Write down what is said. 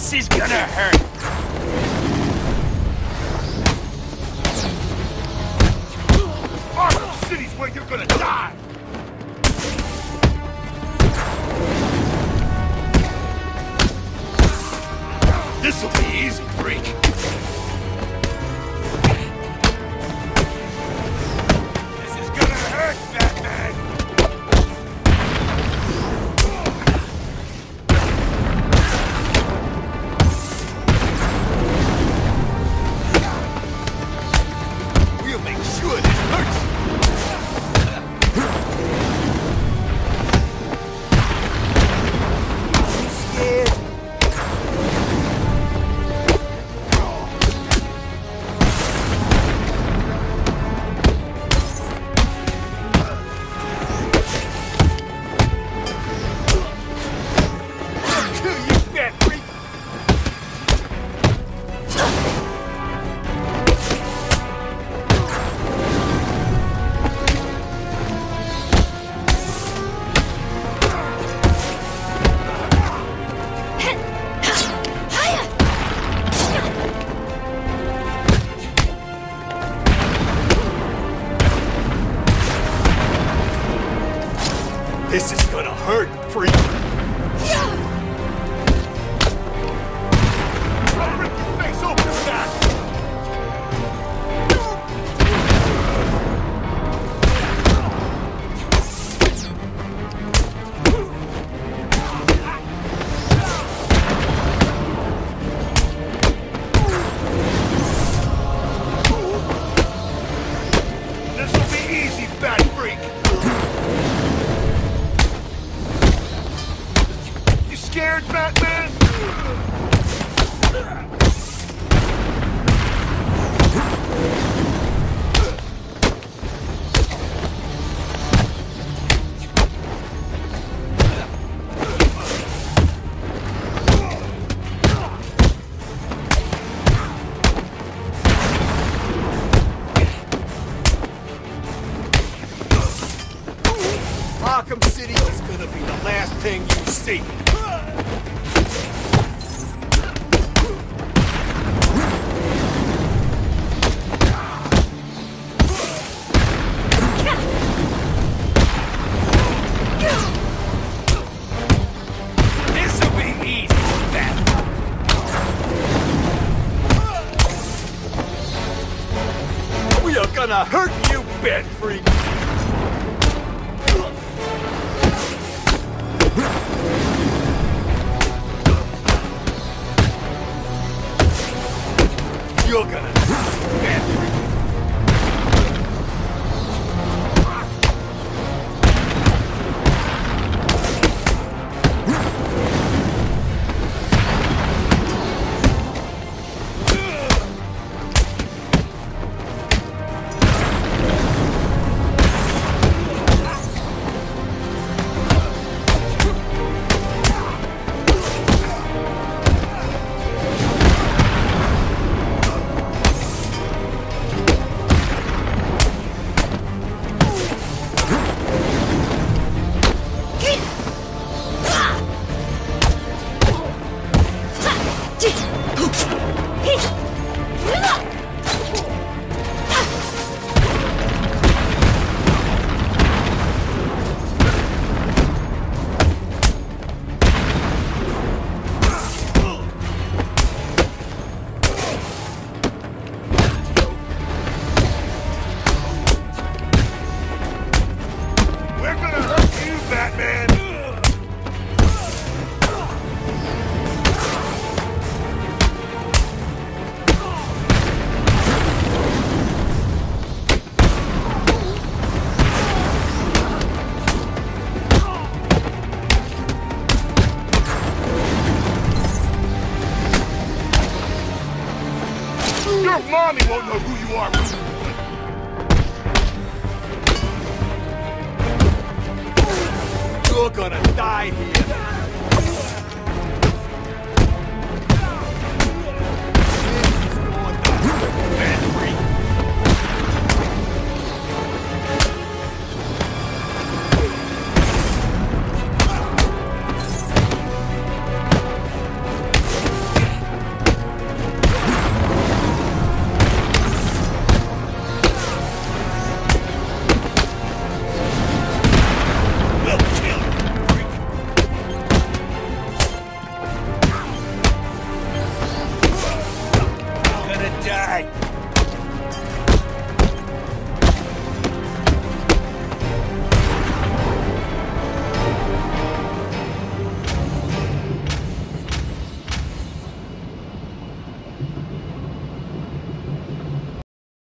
This is gonna hurt. City's you're gonna die! This'll be easy, freak. Hurts. This is Arkham City is gonna be the last thing you see. Gonna hurt you, Bat Freak! Your mommy won't know who you are. You're gonna die here.